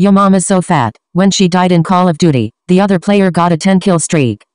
Your mom is so fat. When she died in Call of Duty, the other player got a 10 kill streak.